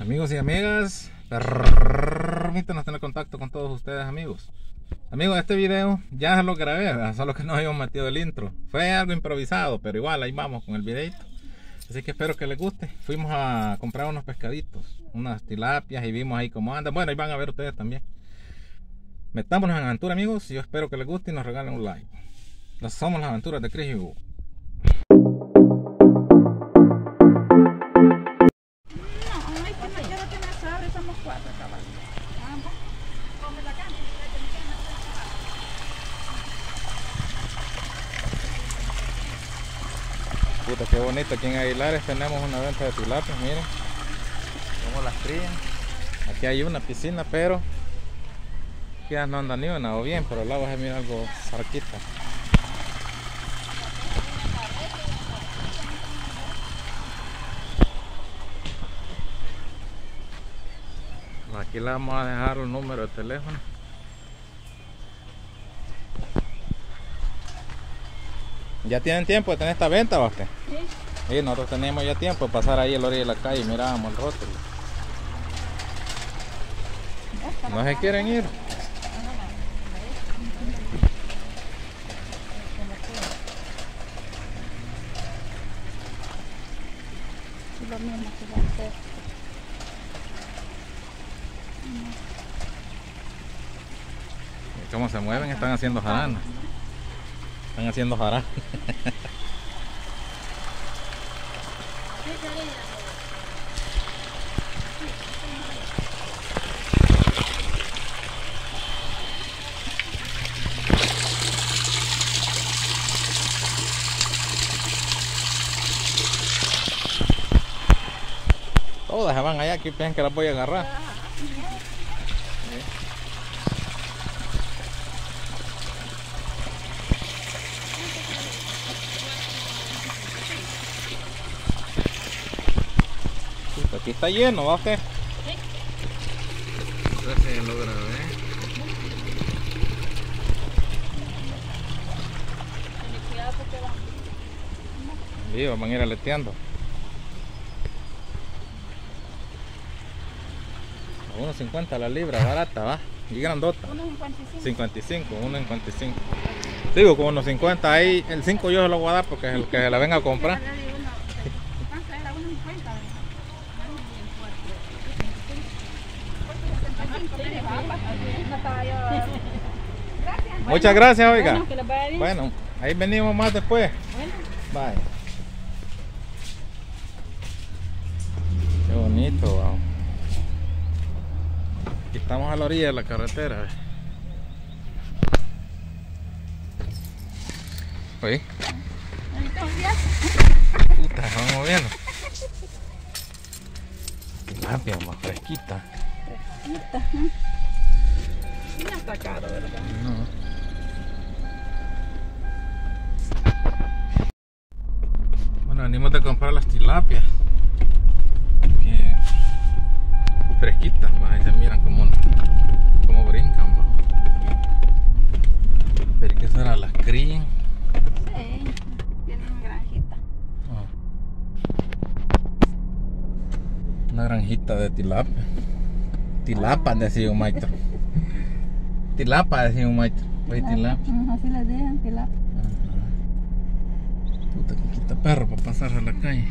Amigos y amigas, permítanos tener contacto con todos ustedes, amigos. Amigos, este video ya lo grabé, solo que no habíamos metido el intro. Fue algo improvisado, pero igual ahí vamos con el videito. Así que espero que les guste. Fuimos a comprar unos pescaditos, unas tilapias y vimos ahí cómo andan. Bueno, ahí van a ver ustedes también. Metámonos en aventura, amigos. Yo espero que les guste y nos regalen un like. Somos las aventuras de Chris y Hugo. Puta, qué bonito. Aquí en Aguilares tenemos una venta de tilapias, miren. Cómo las crían. Aquí hay una piscina, pero ya no anda ni una o bien, pero el agua se mira algo sarquita. Aquí le vamos a dejar un número de teléfono. ¿Ya tienen tiempo de tener esta venta, usted? Sí. nosotros teníamos ya tiempo de pasar ahí a la orilla de la calle y mirábamos el rótulo. ¿No se quieren ir? Lo mismo que va a hacer. ¿Cómo se mueven? Están haciendo jarana. Están haciendo jarana. Todas se van allá, aquí piensan que las voy a agarrar. Aquí está lleno, ¿va usted? Sí. Gracias, lo grabé. Sí, van a ir aleteando. A 1.50 la libra, barata, va. Y grandota. 1.55. 55, 1.55. Digo, con unos 50 ahí, el 5 yo se lo voy a dar porque es el que se la venga a comprar. Muchas gracias, oiga. Bueno, ahí venimos más después. Bye. Qué bonito, wow. Aquí estamos a la orilla de la carretera. Oye. Puta, vamos viendo. Tilapia más fresquita. Fresquita. No está caro, ¿verdad? No. Venimos de comprar las tilapias. Que fresquitas ahí se miran como, como brincan pero que será las críen sí tienen granjita. Ah. una granjita de tilapia. Tilapa decía un maestro. Tilapa decía un maestro. Tilapia así le dejan tilapia Puta que quita perro para pasar a la calle.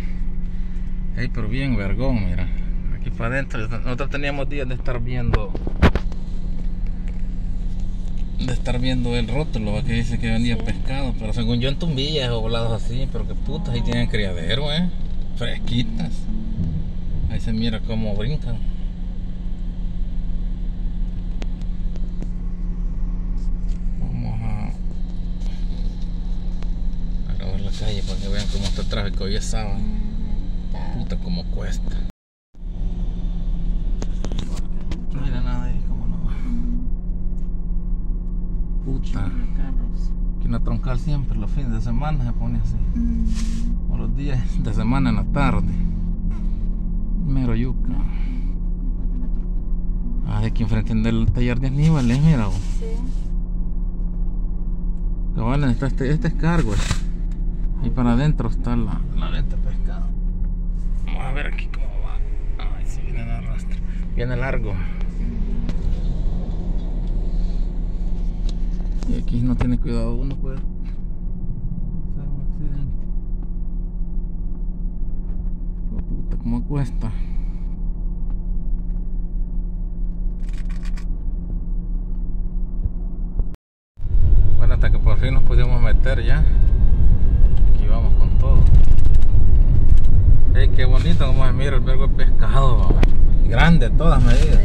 Ey, pero bien vergón, mira. Aquí para adentro. Nosotros teníamos días de estar viendo. De estar viendo el rótulo que dice que vendía pescado. Pero según yo en tumbillas o volados así. Pero que putas, ahí tienen criadero, eh. Fresquitas. Ahí se mira cómo brincan. calle para que vean cómo está el tráfico. Hoy es sábado. Puta, como cuesta. No era nada ahí, como no va. Puta. Aquí en la troncal siempre los fines de semana se pone así. O los días de semana en la tarde. Mero yuca. Ah, de aquí enfrente del taller de Aníbal, ¿eh? mira. Sí. Cabal, este, este es cargo. Y para adentro está la, la de pescado. Vamos a ver aquí cómo va. Ay, si vienen a Viene largo. Y aquí no tiene cuidado uno puede hacer un accidente. Oh, puta, ¿Cómo cuesta? Bueno, hasta que por fin nos pudimos meter ya. Aquí vamos con todo. Ey, qué bonito como se mira el vergo de pescado. Grande, todas medidas.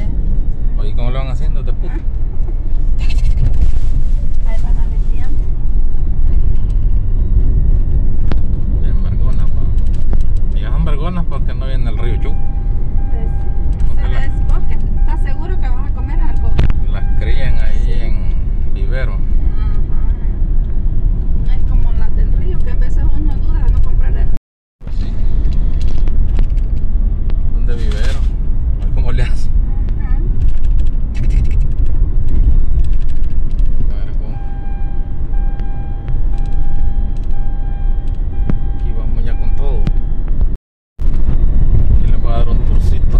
Oye, ¿cómo lo van haciendo este puto? Ahí van aleteando. En vergonas, va. Y ya son vergonas porque no viene el río Chuc. Pues, Porque ¿Sabes la- vos que estás seguro que vas a comer algo? Las crían ahí en vivero. Ajá. No es como las del río, que a veces uno duda de no comprar el... Pues sí. Son de vivero. A ver cómo le hacen. Ajá. Vergo. Aquí vamos ya con todo. Aquí les voy a dar un tourcito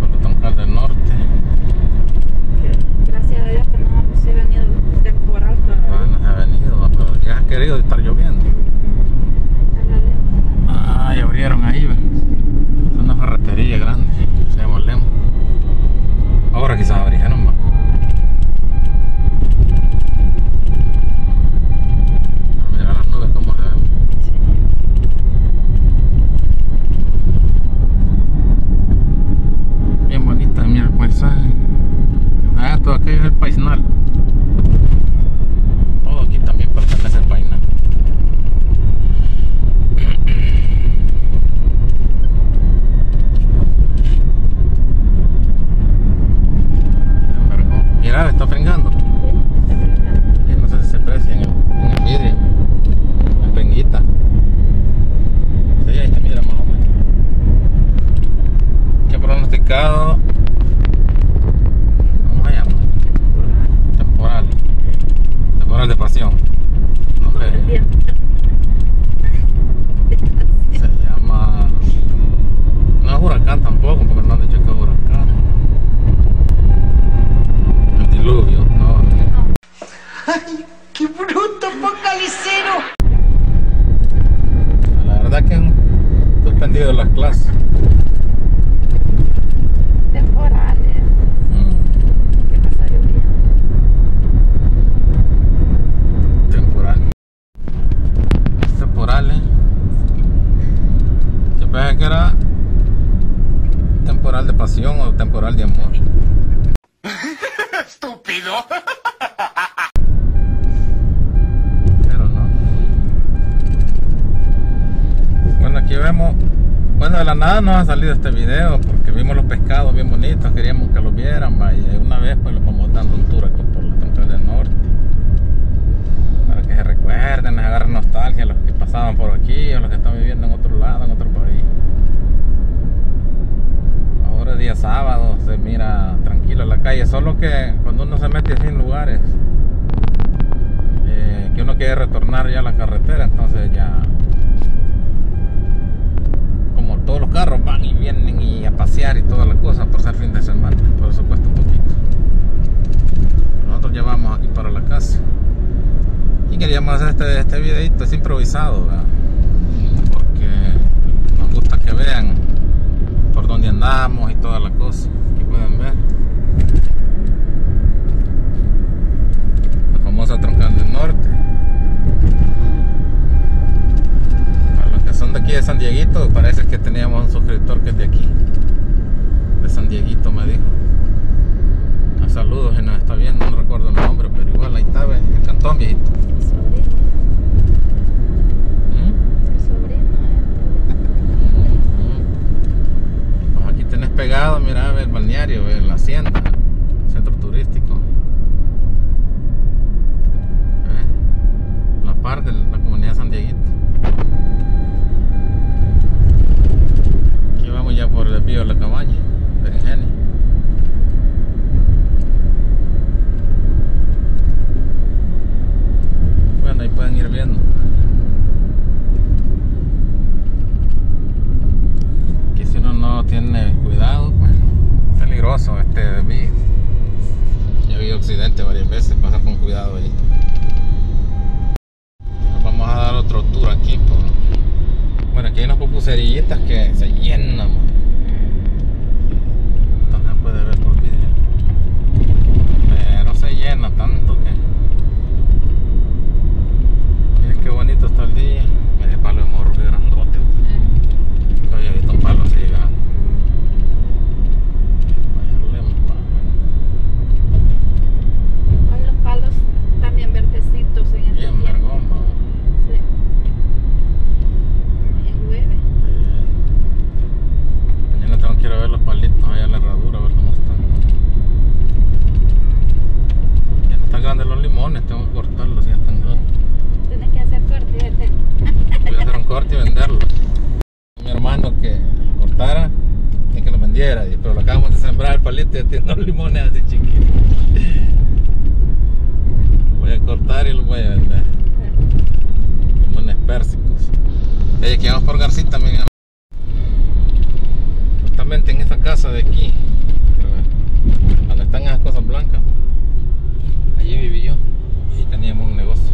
por los troncales del norte. Que Gracias a Dios que no se ha venido el temporal todavía. Bueno, se ha venido, va, pero ya ha querido estar lloviendo. Ahí está la de- Ay, abrieron ahí, ve. Es una ferretería grande. Se llama Lemo. Ahora quizás abrieron, va. Ah, Mira las nubes como se ven. Bien bonita, mira el paisaje. Ah, todo aquello es el paisnal. Todo aquí también pertenece al paisnal. Mira, está fregando. Sí. Sí, no sé si se aprecia en el, vidrio. La penguita. Sí, ahí se mira más o menos. ¿Qué pronosticado? ¿Cómo se llama? Temporal. Temporal de pasión. Nombre se llama. No es huracán tampoco, porque no han dicho que es huracán. El diluvio, no. No, ¡Ay, qué bruto, focalicero! La verdad que han suspendido las clases. temporales. Mm, ¿Qué pasa lloviendo? temporal. Temporales. Yo pensé que era temporal de pasión o temporal de amor. ¡Estúpido! Pero no. Bueno, aquí vemos. Bueno, de la nada nos ha salido este video porque vimos los pescados bien bonitos, queríamos que los vieran, vaya. Una vez pues les vamos dando un tour aquí por los troncales del norte. Para que se recuerden, les agarren nostalgia los que pasaban por aquí o los que están viviendo en otro lado, en otro país. Ahora es día sábado, se mira tranquilo la calle, solo que cuando uno se mete así en lugares eh, que uno quiere retornar ya a la carretera, entonces ya como todos los carros van y vienen y a pasear y todas las cosas por ser fin de semana, por eso cuesta un poquito. Nosotros ya vamos aquí para la casa y queríamos hacer este, este videito, es improvisado. porque nos gusta que vean por dónde andamos y todas las cosas, aquí pueden ver. la famosa troncal del norte. Para los que son de aquí de San Dieguito, parece que teníamos un suscriptor que es de aquí, de San Dieguito, me dijo. A saludos si nos está viendo, no recuerdo el nombre, pero igual ahí está, ve, el cantón viejito. El sobrino. ¿Mm? El sobrino. Mm. Pues aquí tenés pegado, mira, ve, el balneario, ve, la hacienda, centro turístico. ¿Ve? La parte de la comunidad de San Dieguito. Aquí vamos ya por el desvío de la cabaña, Berenjeni. Bueno, ahí pueden ir viendo. Que si uno no tiene cuidado, pues occidente de mí. Ya vi occidente varias veces, pasa con cuidado ahí. Vamos a dar otro tour aquí. Por... Bueno, aquí hay unas pupuserillitas que se llenan. También puede ver por vídeo. Pero se llena tanto que. Miren qué bonito está el día. Mire el palo de morro que grandote. Nunca había visto un palo así grande. Vaya lempa. Hoy los palos también verdecitos en este Bien tiempo. vergón, va. Sí. Y llueve. Eh, Mañana tengo que ir a ver los palitos allá en la herradura, a ver cómo están. Ya no están grandes los limones, tengo que cortarlos, ya están grandes. Tienes que hacer corte, fíjate. Voy a hacer un corte y venderlo. Mi hermano que cortara y que lo vendiera, y- pero lo acabamos de tiene dos limones así chiquitos. Voy a cortar y los voy a vender. Limones pérsicos. Ey, aquí vamos por García también. Justamente en esta casa de aquí, quiero ver, donde están esas cosas blancas. Allí viví yo y teníamos un negocio.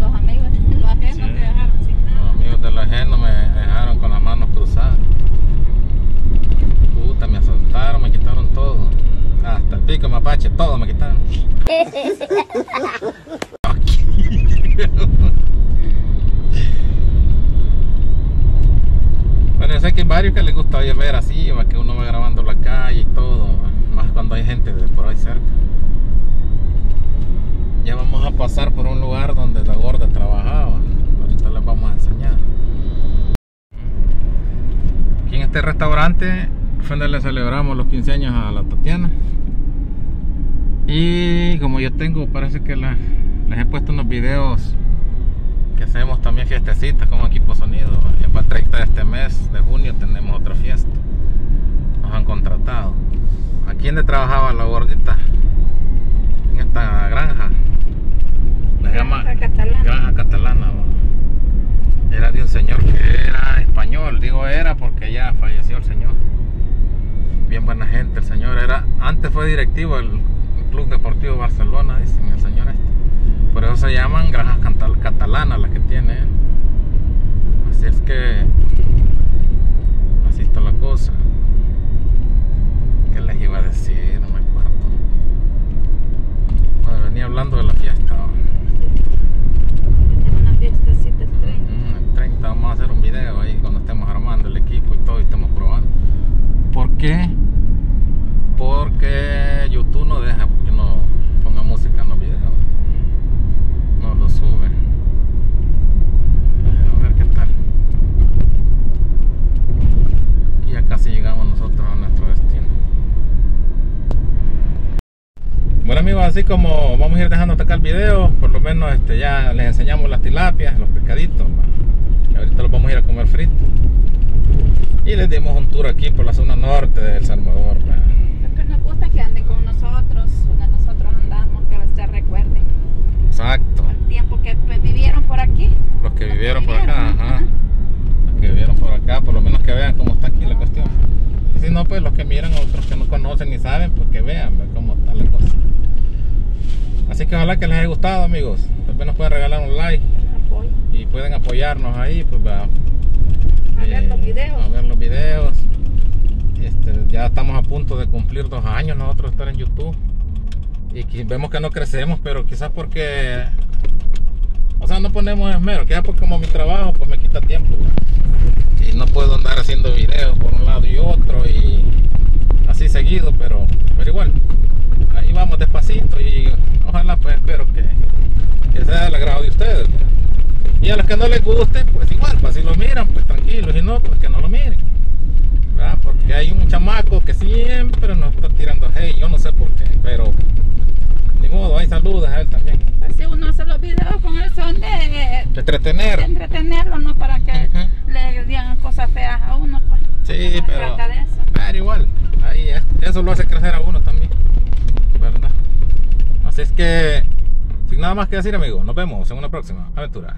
Los amigos, los ajenos Sí. te dejaron sin Los nada. amigos de la ajeno me dejaron con las manos cruzadas. Puta, me asaltaron, me quitaron todo. Hasta el pico, mapache, todo me quitaron. bueno, yo sé que hay varios que les gusta ver así, va, que uno va grabando la calle y todo, más cuando hay gente de por ahí cerca. Ya vamos a pasar por un lugar donde la gorda trabajaba. Ahorita les vamos a enseñar. Aquí en este restaurante fue donde le celebramos los 15 años a la Tatiana. Y como yo tengo, parece que la- les he puesto unos videos que hacemos también fiestecitas con equipo sonido. Ya para el 30 de este mes de junio tenemos otra fiesta. Nos han contratado. Aquí donde trabajaba la gordita en esta granja. Llama Granja catalana. Granja Catalana. Era de un señor que era español. Digo era porque ya falleció el señor. Bien buena gente el señor. Era antes fue directivo del Club Deportivo Barcelona, dicen el señor este. Por eso se llaman granjas catalanas las que tiene. Así es que así está la cosa. ¿Qué les iba a decir? No me acuerdo. Bueno, venía hablando de la fiesta. Tenemos una fiestecita el 30. Mm, el 30 vamos a hacer un video ahí cuando estemos armando el equipo y todo y estemos probando. ¿Por qué? Porque YouTube no deja que uno ponga música en los videos. No lo sube. Eh, A ver qué tal. Aquí ya casi llegamos nosotros a nuestro destino. Bueno amigos, así como vamos a ir dejando hasta acá el video, por lo menos este, ya les enseñamos las tilapias, los pescaditos. Y ahorita los vamos a ir a comer fritos. Y les dimos un tour aquí por la zona norte de El Salvador. Lo que nos gusta es que anden con nosotros, donde nosotros andamos, que se recuerden Exacto. el tiempo que pues, vivieron por aquí. Los que Los que vivieron por acá, ajá. Los que vivieron por acá, por lo menos que vean cómo está aquí la cuestión. Y si no, pues los que miran a otros que no conocen ni saben, pues que vean cómo está. Así que ojalá que les haya gustado, amigos. Tal vez nos pueden regalar un like Apoyo. y pueden apoyarnos ahí, pues va. A ver eh, los videos. A ver los videos. Este, ya estamos a punto de cumplir dos años nosotros estar en YouTube. Y vemos que no crecemos, pero quizás porque. O sea, no ponemos esmero. Quizás porque como mi trabajo, pues me quita tiempo. Y no puedo andar haciendo videos por un lado y otro y así seguido, pero, pero igual. Ahí vamos despacito y ojalá pues espero que, sea del agrado de ustedes. ¿verdad? Y a los que no les guste, pues igual, pues si lo miran, pues tranquilos, y no, pues que no lo miren. ¿verdad? Porque hay un chamaco que siempre nos está tirando hey, yo no sé por qué, pero ni modo, hay saludos a él también. Así uno hace los videos con el son de, De entretener. de entretenerlo, no para que Ujú. le digan cosas feas a uno. Pues. Sí, No se pero, trata de eso. pero igual, ahí es- eso lo hace crecer a uno también, ¿verdad? Así es que, sin nada más que decir, amigos, nos vemos en una próxima aventura.